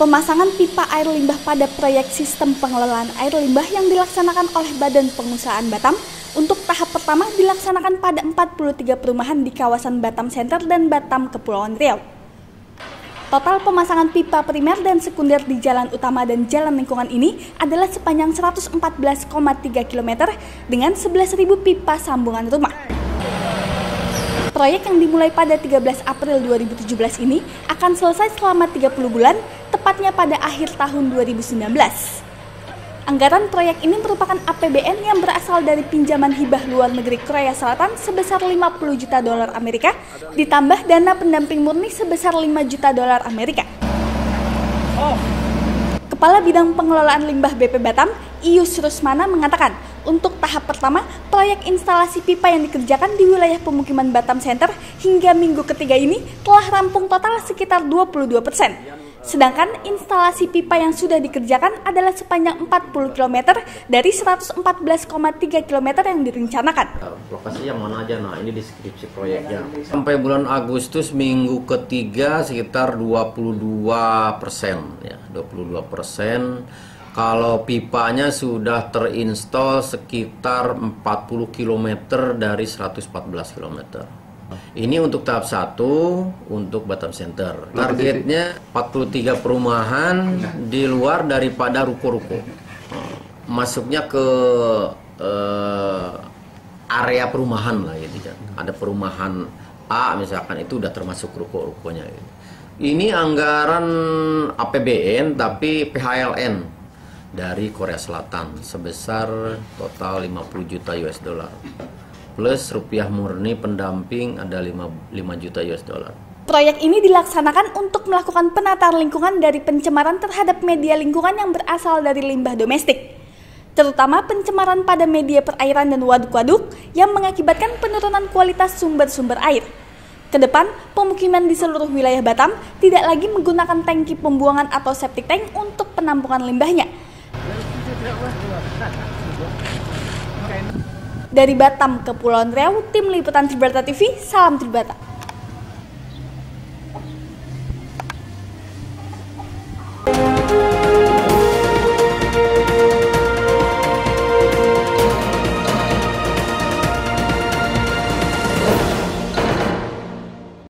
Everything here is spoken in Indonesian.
Pemasangan pipa air limbah pada proyek sistem pengelolaan air limbah yang dilaksanakan oleh Badan Pengusahaan Batam untuk tahap pertama dilaksanakan pada 43 perumahan di kawasan Batam Center dan Batam Kepulauan Riau. Total pemasangan pipa primer dan sekunder di jalan utama dan jalan lingkungan ini adalah sepanjang 114,3 km dengan 11.000 pipa sambungan rumah. Proyek yang dimulai pada 13 April 2017 ini akan selesai selama 30 bulan tepatnya pada akhir tahun 2019. Anggaran proyek ini merupakan APBN yang berasal dari pinjaman hibah luar negeri Korea Selatan sebesar 50 juta dolar Amerika, ditambah dana pendamping murni sebesar 5 juta dolar Amerika. Kepala Bidang Pengelolaan Limbah BP Batam, Ius Rusmana mengatakan, untuk tahap pertama, proyek instalasi pipa yang dikerjakan di wilayah pemukiman Batam Center hingga minggu ketiga ini telah rampung total sekitar 22 persen. Sedangkan instalasi pipa yang sudah dikerjakan adalah sepanjang 40 km dari 114,3 km yang direncanakan. Lokasi yang mana aja? Nah, ini deskripsi proyeknya. Sampai bulan Agustus minggu ketiga sekitar 22 persen, ya, 22 persen. Kalau pipanya sudah terinstall sekitar 40 km dari 114 km. Ini untuk tahap 1 untuk Batam Center. Targetnya 43 perumahan di luar daripada ruko-ruko. Masuknya ke uh, area perumahan lah gitu kan. Ada perumahan A misalkan itu udah termasuk ruko-rukonya gitu. Ini anggaran APBN tapi PHLN dari Korea Selatan sebesar total 50 juta US dollar plus rupiah murni pendamping ada 5, 5 juta US dollar. Proyek ini dilaksanakan untuk melakukan penataan lingkungan dari pencemaran terhadap media lingkungan yang berasal dari limbah domestik, terutama pencemaran pada media perairan dan waduk-waduk yang mengakibatkan penurunan kualitas sumber-sumber air. Ke depan, pemukiman di seluruh wilayah Batam tidak lagi menggunakan tangki pembuangan atau septic tank untuk penampungan limbahnya, dari Batam ke Pulau Riau, tim liputan Tribrata TV, salam Tribrata.